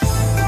Bye.